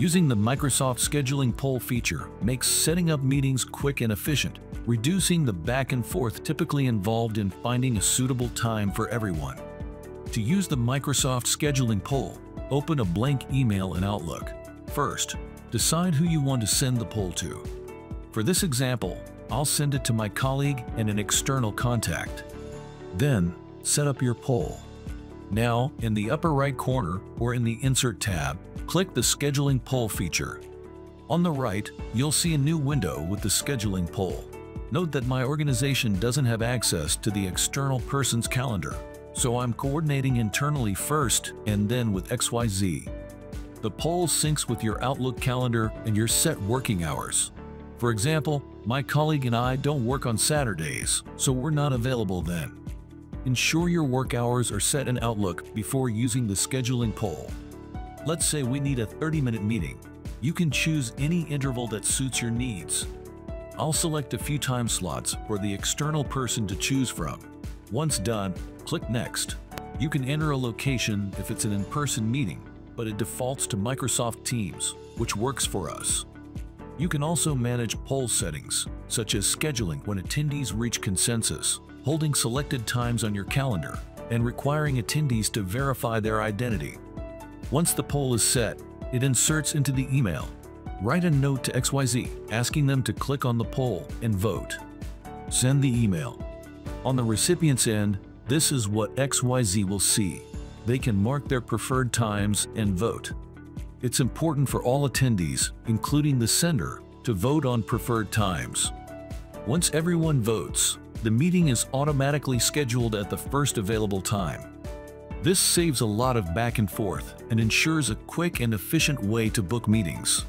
Using the Microsoft Scheduling Poll feature makes setting up meetings quick and efficient, reducing the back and forth typically involved in finding a suitable time for everyone. To use the Microsoft Scheduling Poll, open a blank email in Outlook. First, decide who you want to send the poll to. For this example, I'll send it to my colleague and an external contact. Then, set up your poll. Now, in the upper right corner or in the Insert tab, click the Scheduling Poll feature. On the right, you'll see a new window with the Scheduling Poll. Note that my organization doesn't have access to the external person's calendar, so I'm coordinating internally first and then with XYZ. The poll syncs with your Outlook calendar and your set working hours. For example, my colleague and I don't work on Saturdays, so we're not available then. Ensure your work hours are set in Outlook before using the scheduling poll. Let's say we need a 30-minute meeting. You can choose any interval that suits your needs. I'll select a few time slots for the external person to choose from. Once done, click Next. You can enter a location if it's an in-person meeting, but it defaults to Microsoft Teams, which works for us. You can also manage poll settings, such as scheduling when attendees reach consensus, holding selected times on your calendar, and requiring attendees to verify their identity. Once the poll is set, it inserts into the email. Write a note to XYZ asking them to click on the poll and vote. Send the email. On the recipient's end, this is what XYZ will see. They can mark their preferred times and vote. It's important for all attendees, including the sender, to vote on preferred times. Once everyone votes, the meeting is automatically scheduled at the first available time. This saves a lot of back and forth and ensures a quick and efficient way to book meetings.